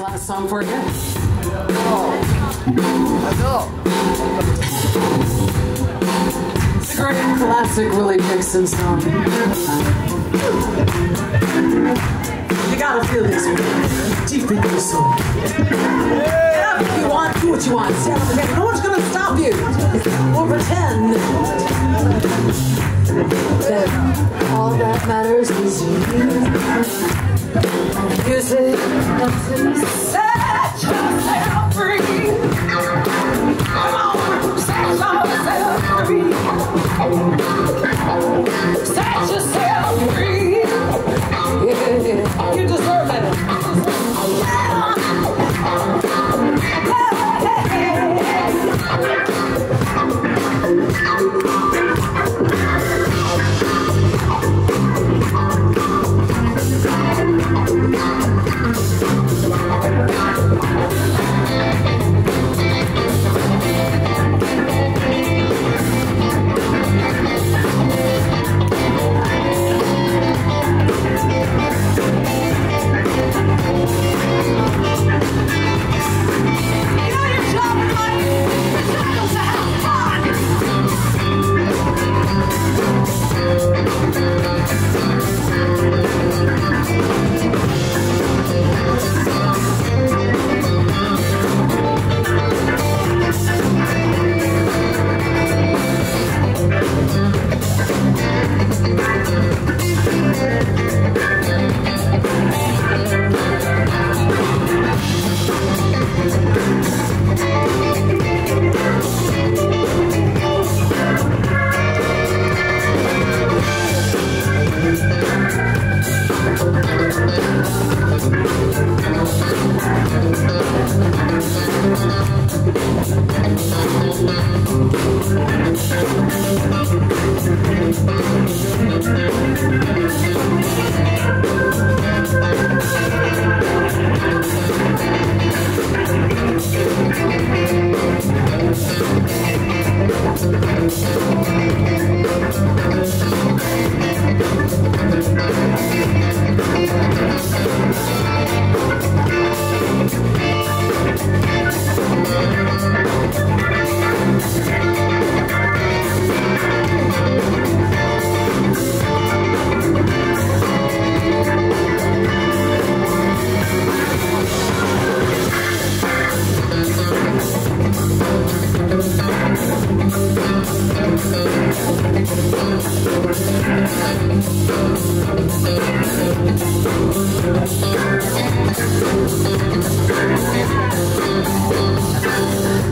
last song for you. It's a great classic Willie Dixon song. You gotta feel this deep in your soul. Get up if you want, do what you want, stand up. No one's gonna stop you. We'll pretend that all that matters is you. Music, set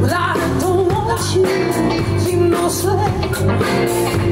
Well, I don't want you, you know, say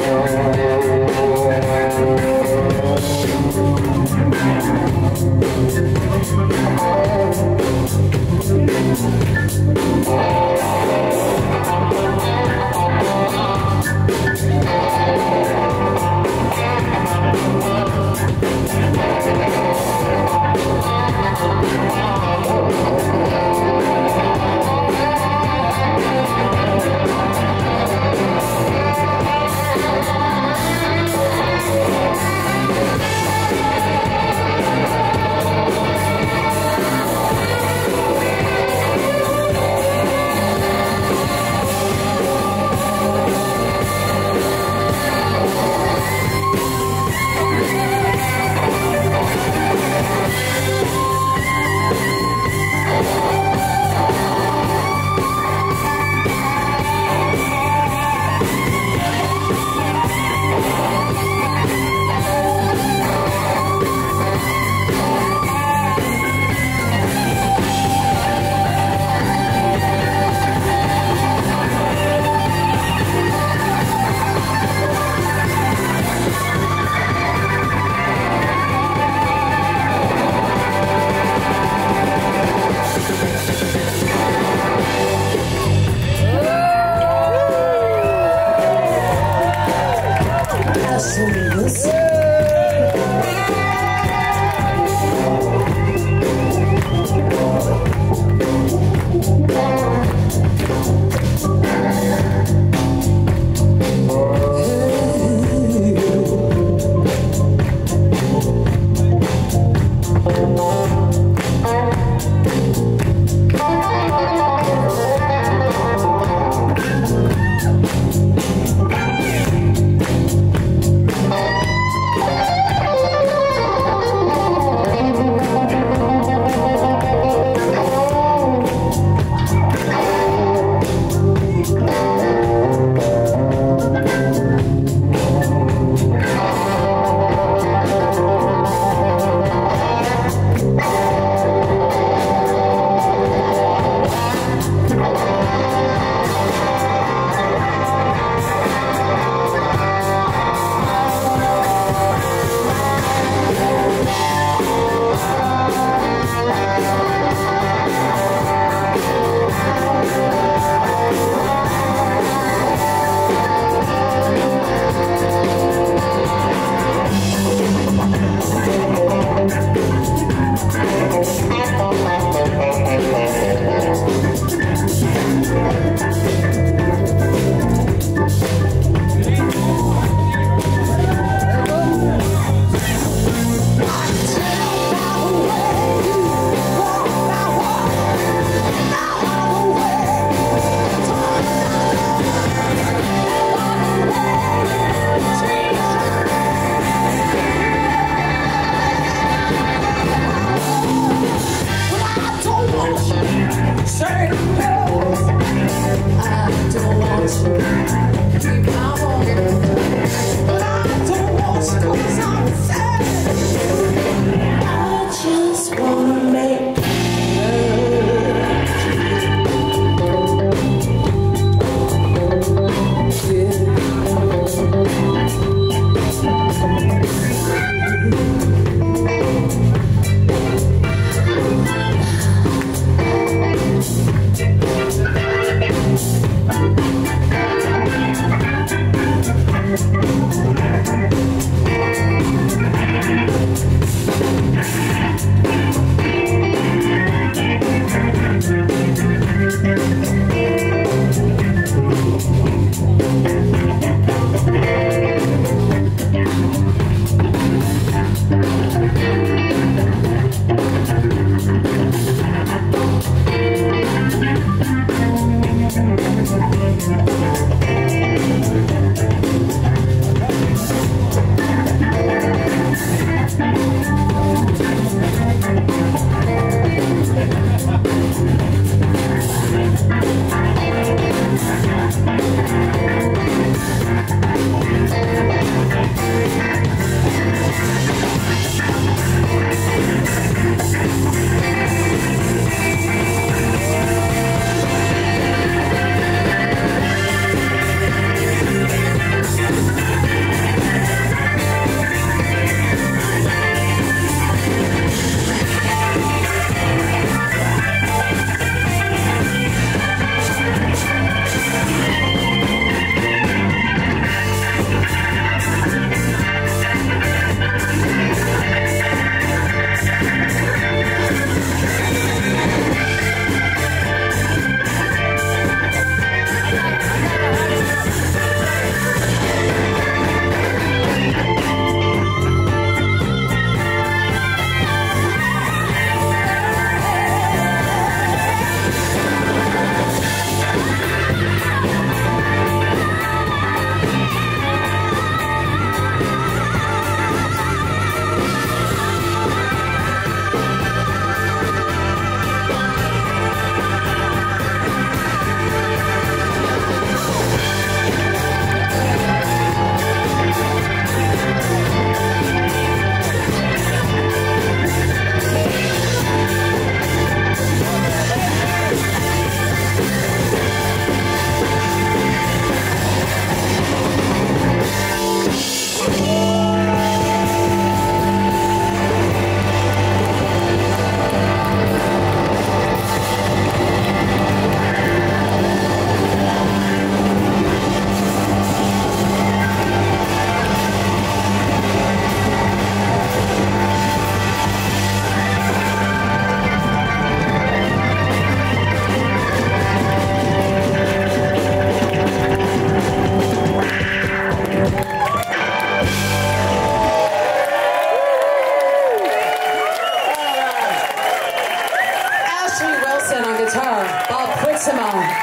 Música Russell Wilson.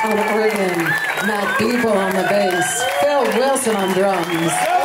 On organ, Matt Beeble on the bass, Phil Wilson on drums.